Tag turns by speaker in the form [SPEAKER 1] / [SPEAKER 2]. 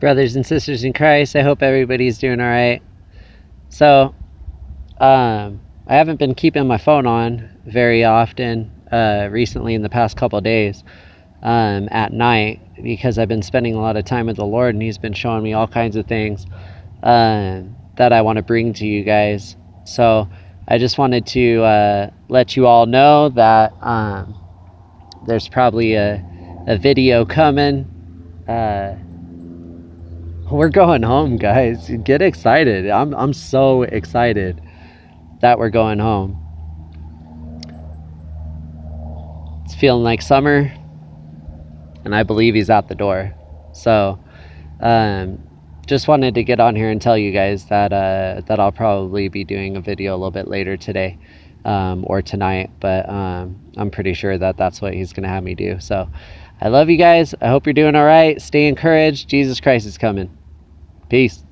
[SPEAKER 1] brothers and sisters in Christ. I hope everybody's doing all right. So, um, I haven't been keeping my phone on very often uh, recently in the past couple days um, at night because I've been spending a lot of time with the Lord and He's been showing me all kinds of things uh, that I want to bring to you guys. So, I just wanted to uh, let you all know that um, there's probably a, a video coming. We're going home, guys. Get excited. I'm, I'm so excited that we're going home. It's feeling like summer, and I believe he's at the door. So, um, just wanted to get on here and tell you guys that uh, that I'll probably be doing a video a little bit later today um, or tonight, but um, I'm pretty sure that that's what he's gonna have me do. So, I love you guys. I hope you're doing all right. Stay encouraged. Jesus Christ is coming. Peace.